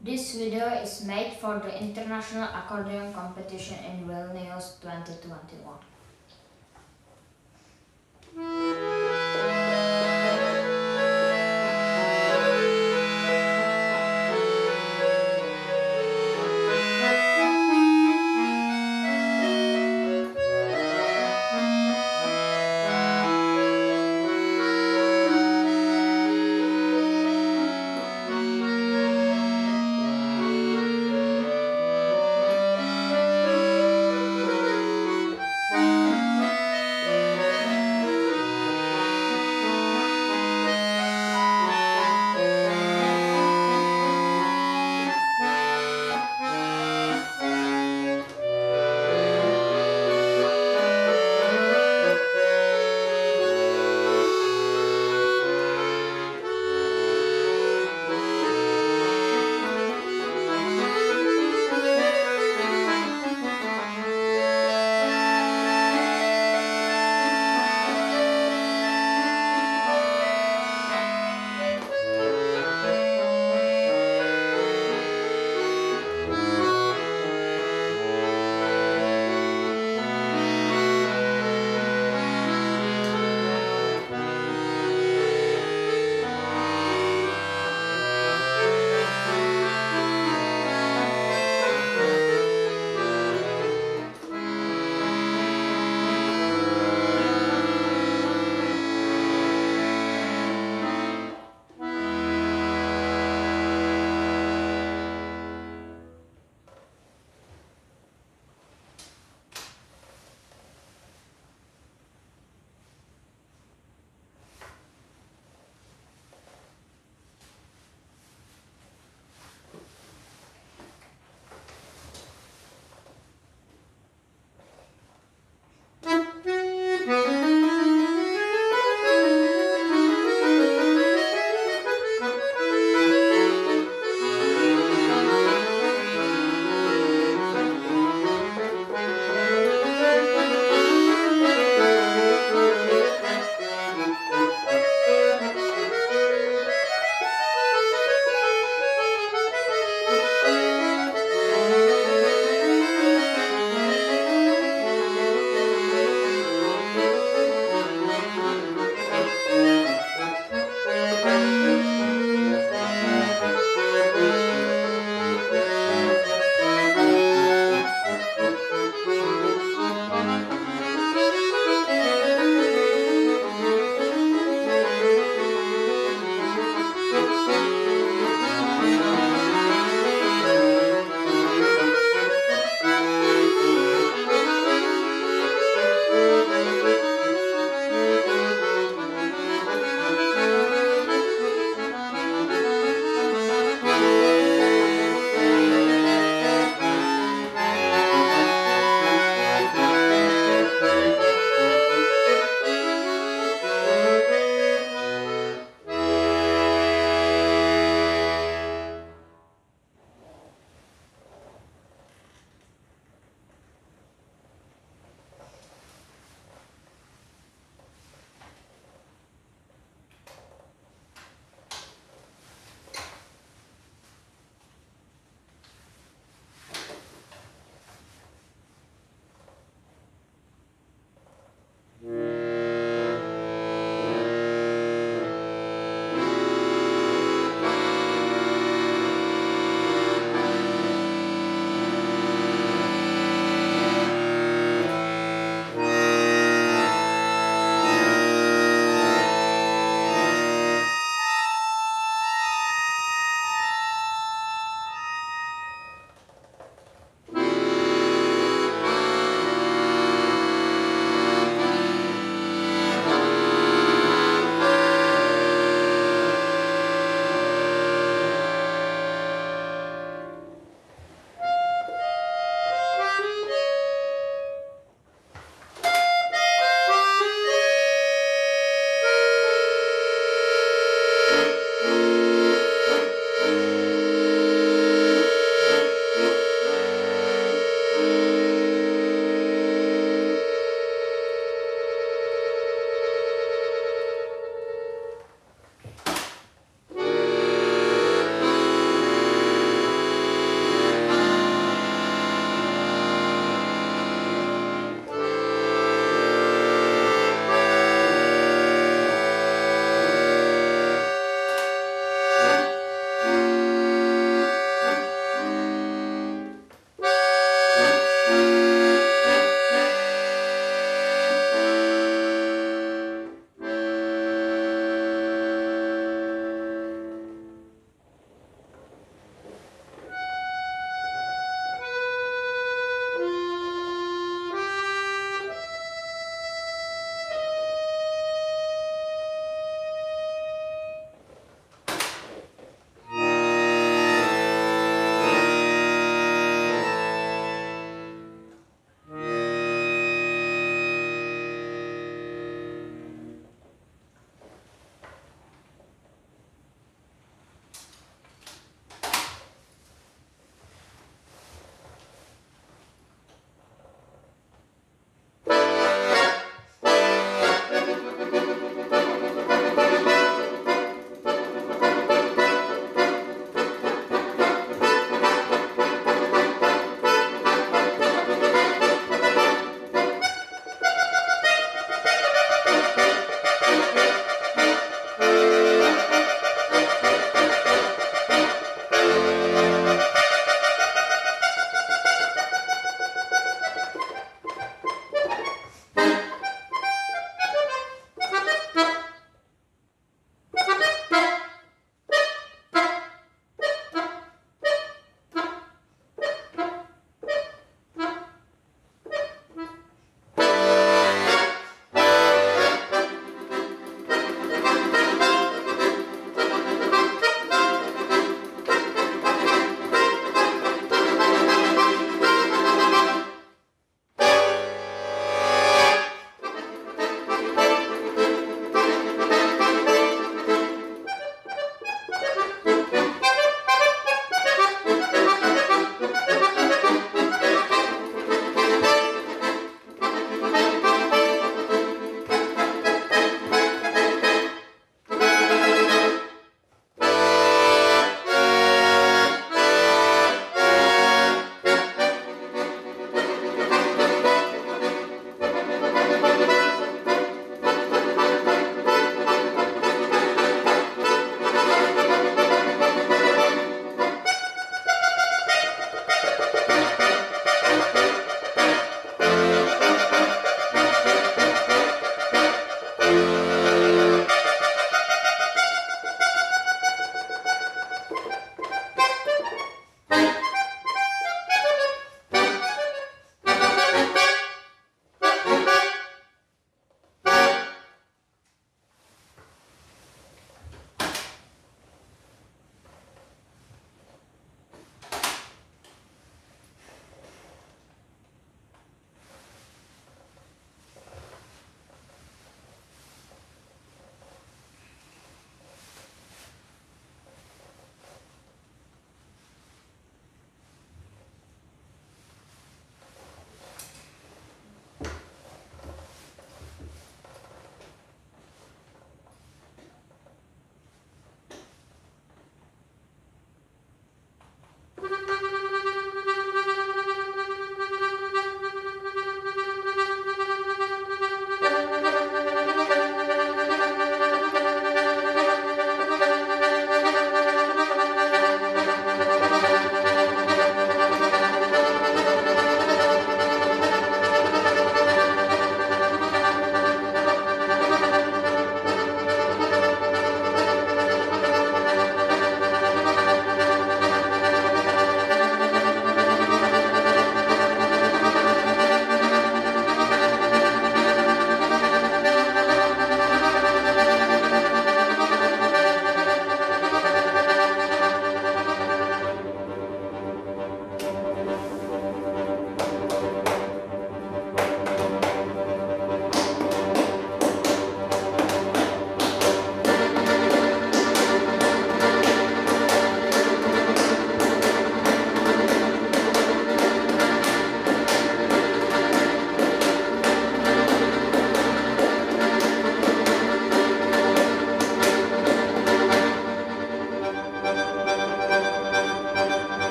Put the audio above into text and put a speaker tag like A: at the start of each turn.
A: This video is made for the International Accordion Competition in Vilnius 2021.